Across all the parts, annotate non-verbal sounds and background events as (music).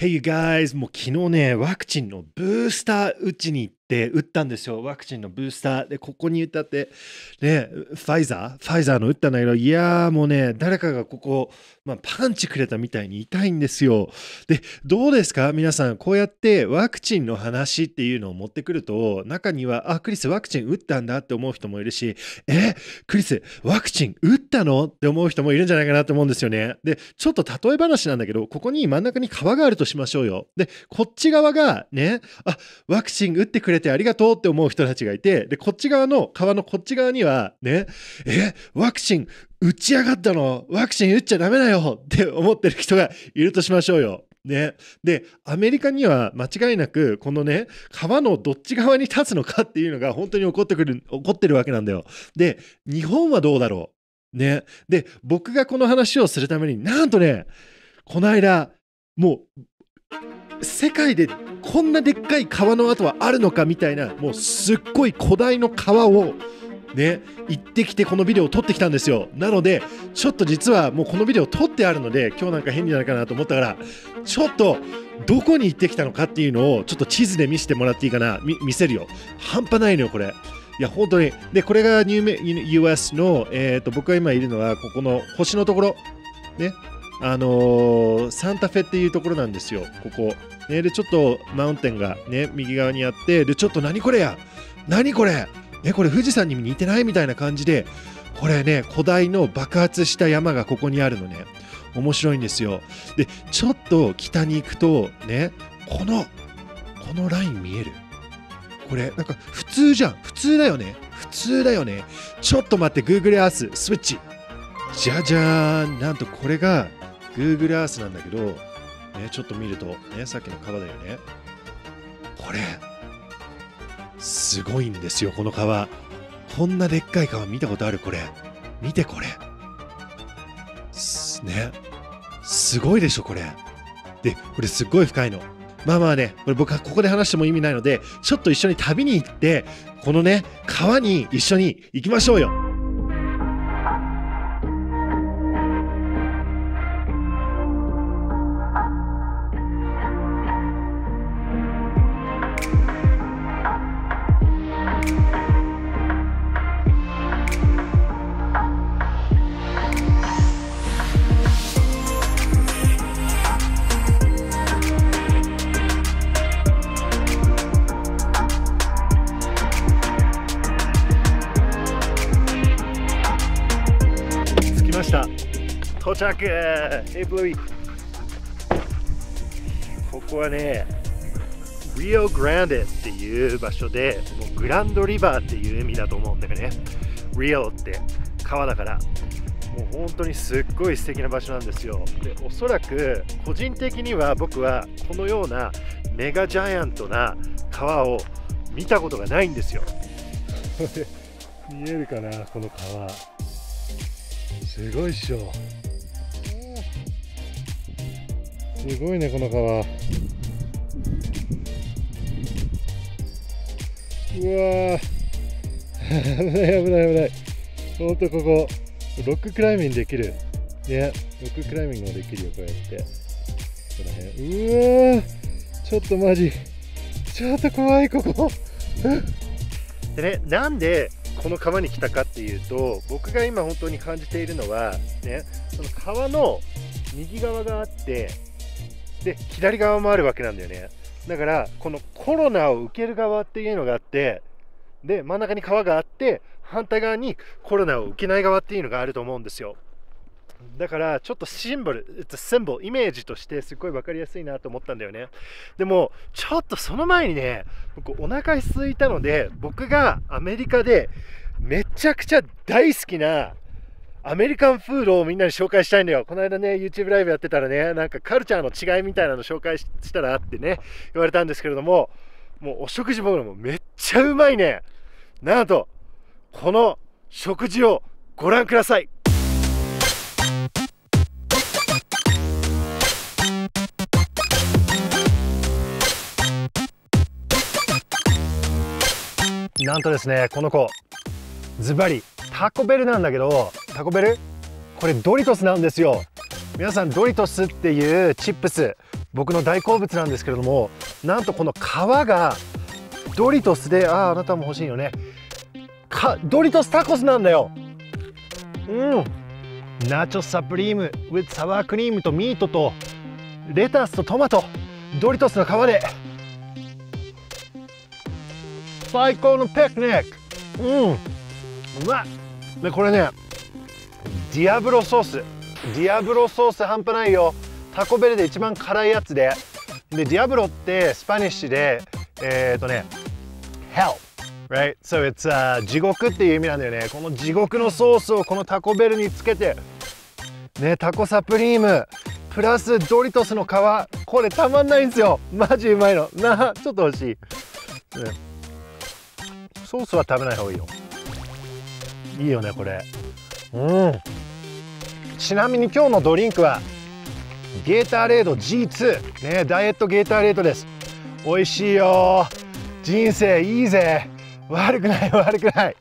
Hey you guys! もう昨日ね、ワクチンのブースター打ちに行って打ったんですよ。ワクチンのブースター。で、ここに歌って、ね、ファイザー？ファイザーの打ったんだけど、いやーもうね、誰かがここ、まあ、パンチくれたみたいに痛いんですよ。で、どうですか？皆さん、こうやってワクチンの話っていうのを持ってくると、中には、あ、クリスワクチン打ったんだって思う人もいるし、え、クリスワクチン打ったの？って思う人もいるんじゃないかなと思うんですよね。で、ちょっと例え話なんだけど、ここに真ん中に川があるとしましょうよ。で、こっち側がね、あ、ワクチン打ってくれてありがとうって思う人たちがいて、で、こっち側の川のこっち側には、ね、え、ワクチン打ち上がったの？ワクチン打っちゃダメだよって思ってる人がいるとしましょうよ。ね。で、アメリカには間違いなく、このね、川のどっち側に立つのかっていうのが本当に起こってくる、起こってるわけなんだよ。で、日本はどうだろう？ね。で、僕がこの話をするためになんとね、この間、もう、世界でこんなでっかい川の跡はあるのかみたいな、もうすっごい古代の川をね、行ってきてこのビデオを撮ってきたんですよ。なので、ちょっと実はもうこのビデオ撮ってあるので、今日なんか変になるかなと思ったから、ちょっとどこに行ってきたのかっていうのをちょっと地図で見せてもらっていいかな。見せるよ。半端ないのよ、これ。いや、本当に。で、これがニューメ US の、えーと、僕が今いるのは、ここの星のところ。ね。あのー、サンタフェっていうところなんですよ、ここ。ね、で、ちょっとマウンテンがね、右側にあって、で、ちょっと何これや？何これ？えこれ富士山に似てないみたいな感じでこれね古代の爆発した山がここにあるのね。面白いんですよ。でちょっと北に行くとねこのこのライン見える？これなんか普通じゃん。普通だよね。普通だよね。ちょっと待って Google Earth スイッチ。じゃじゃーん。なんとこれが Google Earth なんだけど、ね、ちょっと見ると、ね、さっきの川だよねこれすごいんですよ、この川。こんなでっかい川見たことある？これ。見てこれ。ね。すごいでしょ、これ。で、これすっごい深いの。まあまあね、これ僕はここで話しても意味ないので、ちょっと一緒に旅に行って、このね、川に一緒に行きましょうよ。到着エブリ。ここはねリオグランデっていう場所でもうグランドリバーっていう意味だと思うんだよね。リオって。川だから。もう本当にすっごい素敵な場所なんですよ。でおそらく個人的には僕はこのようなメガジャイアントな川を見たことがないんですよ。(laughs) 見えるかなこの川。すごいっしょ。すごいねこの川。うわ (laughs) 危ない危ない危ない。ほんとここロッククライミングできる。ねロッククライミングもできるよこうやって。この辺。うわちょっとマジ。ちょっと怖いここ。(laughs) でねなんでこの川に来たかっていうと僕が今本当に感じているのはねその川の右側があってで左側もあるわけなんだよねだからこのコロナを受ける側っていうのがあってで真ん中に川があって反対側にコロナを受けない側っていうのがあると思うんですよだからちょっとシンボル、シンボル、イメージとしてすごい分かりやすいなと思ったんだよね。でも、ちょっとその前にね、僕お腹空いたので、僕がアメリカでめちゃくちゃ大好きなアメリカンフードをみんなに紹介したいんだよ。この間ね、YouTube ライブやってたらね、なんかカルチャーの違いみたいなの紹介したらってね、言われたんですけれども、もうお食事僕らもめっちゃうまいね。なんと、この食事をご覧ください。なんとですね、この子、ズバリタコベルなんだけどタコベル？これドリトスなんですよ。皆さんドリトスっていうチップス僕の大好物なんですけれどもなんとこの皮がドリトスであああなたも欲しいよね。かドリトスタコスなんだよ。うん。ナチョスサプリーム with サワークリームとミートとレタスとトマトドリトスの皮で。最高のピクニック。うん。うまっでこれねディアブロソース。ディアブロソース半端ないよ。タコベルで一番辛いやつで。で diablo って Spanish でえっ、とね hell right? So it's、uh, 地獄っていう意味なんだよね。この地獄のソースをこのタコベルにつけてねタコサプリーム。プラスドリトスの皮。これたまんないんですよ。マジうまいの。なちょっと欲しい、ね、ソースは食べない方がいいよ。いいよねこれ。うん。ちなみに今日のドリンクはゲーターレード G2 ねダイエットゲーターレードです。美味しいよ人生いいぜ。悪くない悪くない。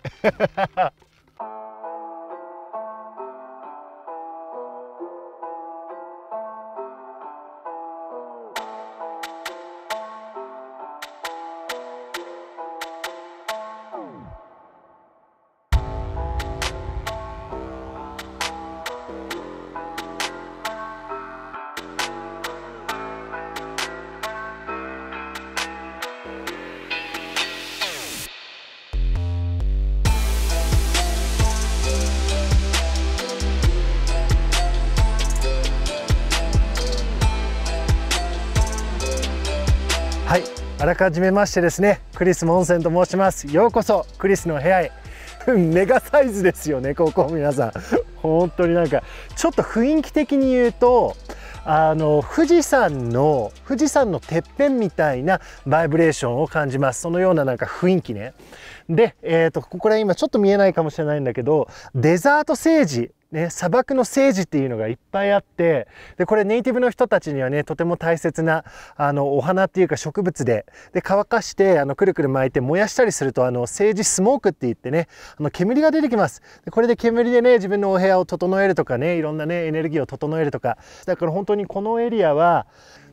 あらかじめましてですねクリス・モンセンと申します。ようこそクリスの部屋へ。(laughs) メガサイズですよねここ皆さん。本当になんかちょっと雰囲気的に言うとあの富士山の富士山のてっぺんみたいなバイブレーションを感じます。そのようななんか雰囲気ね。で、えーと、ここら今ちょっと見えないかもしれないんだけどデザートセージね、砂漠の聖地っていうのがいっぱいあってでこれネイティブの人たちにはねとても大切なあのお花っていうか植物でで乾かしてあのくるくる巻いて燃やしたりするとあの聖地スモークって言ってねあの煙が出てきますでこれで煙でね自分のお部屋を整えるとかねいろんなねエネルギーを整えるとかだから本当にこのエリアは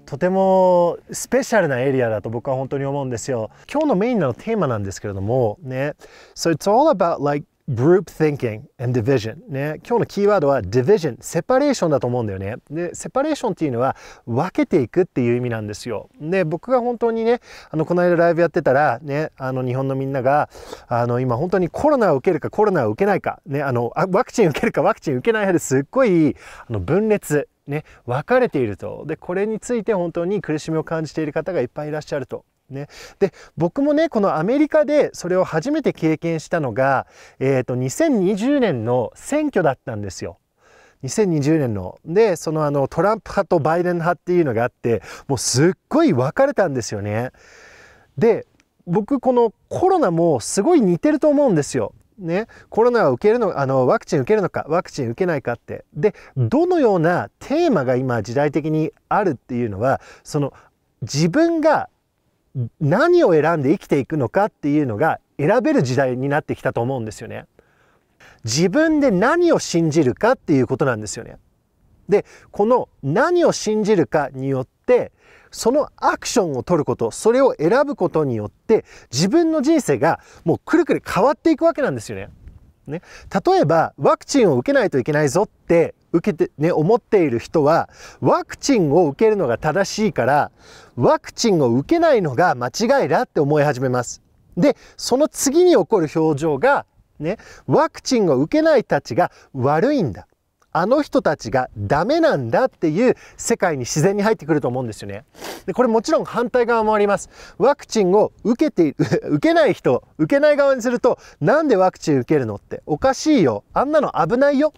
とてもスペシャルなエリアだと僕は本当に思うんですよ。今日のメインのテーマなんですけれどもね。So it's all about like group thinking and division ね。今日のキーワードは division セパレーションだと思うんだよね。でセパレーションっていうのは分けていくっていう意味なんですよ。で僕が本当にねあのこの間ライブやってたらねあの日本のみんながあの今本当にコロナを受けるかコロナを受けないかねあのワクチン受けるかワクチン受けない派ですっごいあの分裂ね分かれていると。でこれについて本当に苦しみを感じている方がいっぱいいらっしゃると。ね、で僕もねこのアメリカでそれを初めて経験したのが、えーと、2020年の選挙だったんですよ。2020年のでそのあのトランプ派とバイデン派っていうのがあってもうすっごい分かれたんですよね。で僕このコロナもすごい似てると思うんですよ。ね、コロナは受けるのあのワクチン受けるのかワクチン受けないかってでどのようなテーマが今時代的にあるっていうのはその自分が何を選んで生きていくのかっていうのが選べる時代になってきたと思うんですよね。自分で何を信じるかっていうことなんですよね。で、この何を信じるかによって、そのアクションを取ること、それを選ぶことによって、自分の人生がもうくるくる変わっていくわけなんですよね。ね、例えばワクチンを受けないといけないぞって受けてね思っている人はワクチンを受けるのが正しいからワクチンを受けないのが間違いだって思い始めます。でその次に起こる表情がねワクチンを受けないたちが悪いんだあの人たちがダメなんだっていう世界に自然に入ってくると思うんですよね。でこれもちろん反対側もあります。ワクチンを受けて、(laughs) 受けない人、受けない側にすると、なんでワクチン受けるのって？おかしいよ。あんなの危ないよ。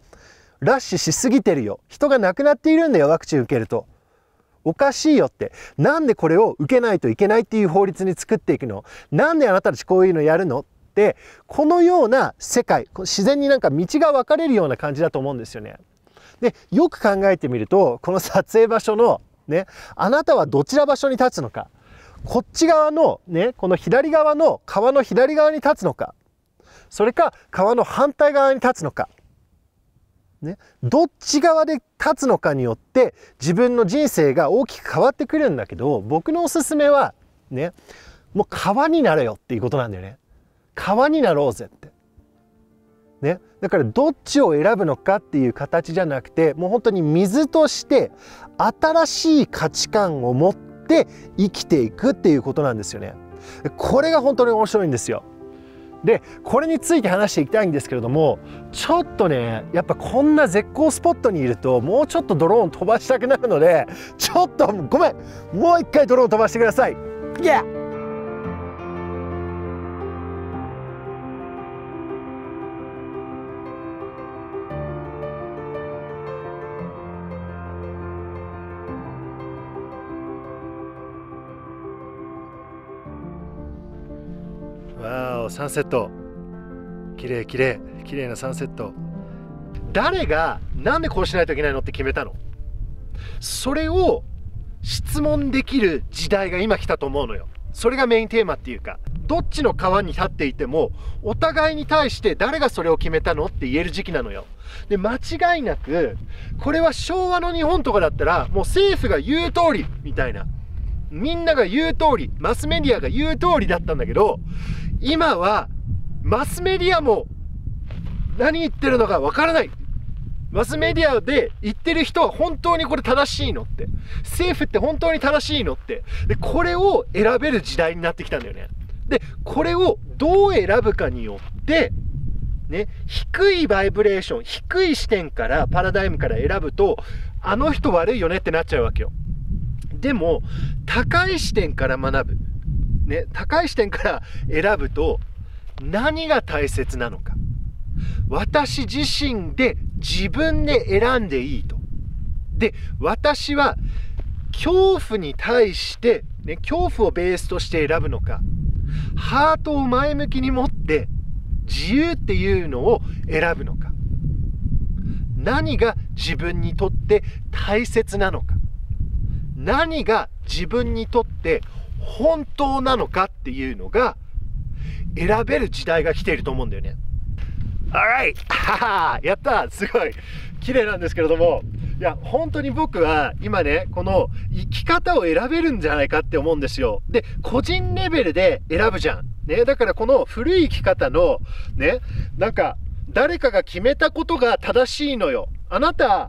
ラッシュしすぎてるよ。人が亡くなっているんだよ、ワクチン受けると。おかしいよって。なんでこれを受けないといけないっていう法律に作っていくの？なんであなたたちこういうのやるの？てこのような世界自然になんか道が分かれるような感じだと思うんですよね。でよく考えてみるとこの撮影場所のねあなたはどちら場所に立つのか。こっち側のねこの左側の川の左側に立つのか。それか川の反対側に立つのか。ね、どっち側で立つのかによって自分の人生が大きく変わってくるんだけど僕のおすすめはねもう川になれよっていうことなんだよね。川になろうぜってねだからどっちを選ぶのかっていう形じゃなくてもう本当に水として新しい価値観を持って生きていくっていうことなんですよねこれが本当に面白いんですよでこれについて話していきたいんですけれどもちょっとねやっぱこんな絶好スポットにいるともうちょっとドローン飛ばしたくなるのでちょっとごめんもう一回ドローン飛ばしてください。Yeah! サンセット。綺麗綺麗。綺麗なサンセット。誰がなんでこうしないといけないのって決めたの？それを質問できる時代が今来たと思うのよ。それがメインテーマっていうか。どっちの川に立っていてもお互いに対して誰がそれを決めたのって言える時期なのよ。で間違いなくこれは昭和の日本とかだったらもう政府が言う通りみたいな。みんなが言う通りマスメディアが言う通りだったんだけど今はマスメディアも何言ってるのかわからない。マスメディアで言ってる人は本当にこれ正しいのって。政府って本当に正しいのって。でこれを選べる時代になってきたんだよね。でこれをどう選ぶかによってね低いバイブレーション低い視点からパラダイムから選ぶとあの人悪いよねってなっちゃうわけよ。でも高い視点から学ぶ。ね、高い視点から選ぶと何が大切なのか。私自身で自分で選んでいいと。で私は恐怖に対して、ね、恐怖をベースとして選ぶのか。ハートを前向きに持って自由っていうのを選ぶのか。何が自分にとって大切なのか。何が自分にとって本当なのかっていうのが選べる時代が来ていると思うんだよね。Alright! (laughs) やった!すごい!綺麗なんですけれども。いや本当に僕は今ねこの生き方を選べるんじゃないかって思うんですよ。で個人レベルで選ぶじゃん。ねだからこの古い生き方のねなんか誰かが決めたことが正しいのよ。あなた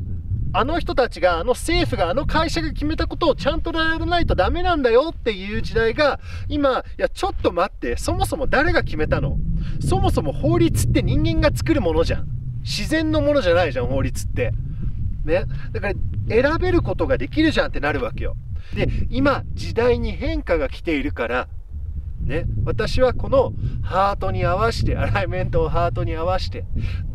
あの人たちが、あの政府が、あの会社が決めたことをちゃんとやらないとダメなんだよっていう時代が、今、いや、ちょっと待って、そもそも誰が決めたの？そもそも法律って人間が作るものじゃん。自然のものじゃないじゃん、法律って。ね？だから、選べることができるじゃんってなるわけよ。で、今、時代に変化が来ているから、ね、私はこのハートに合わせてアライメントをハートに合わせて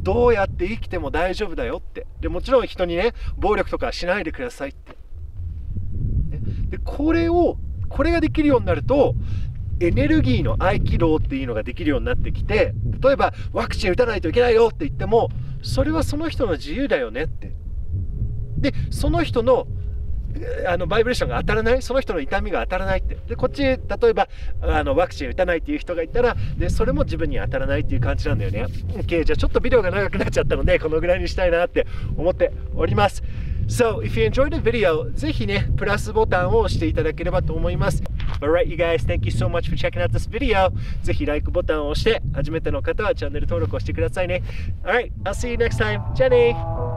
どうやって生きても大丈夫だよって。でもちろん人にね暴力とかしないでくださいって、ね、でこれをこれができるようになるとエネルギーの合気道っていうのができるようになってきて例えばワクチン打たないといけないよって言ってもそれはその人の自由だよねって。でその人のあのバイブレーションが当たらない？その人の痛みが当たらないってでこっち例えばあのワクチン打たないっていう人がいたらでそれも自分に当たらないっていう感じなんだよね OK じゃあちょっとビデオが長くなっちゃったのでこのぐらいにしたいなって思っております So, if you enjoyed the video, ぜひね、プラスボタンを押していただければと思います。Alright, you guys, thank you so much for checking out this video. ぜひ、like ボタンを押して、初めての方はチャンネル登録をしてくださいね。Alright, I'll see you next time. じゃあね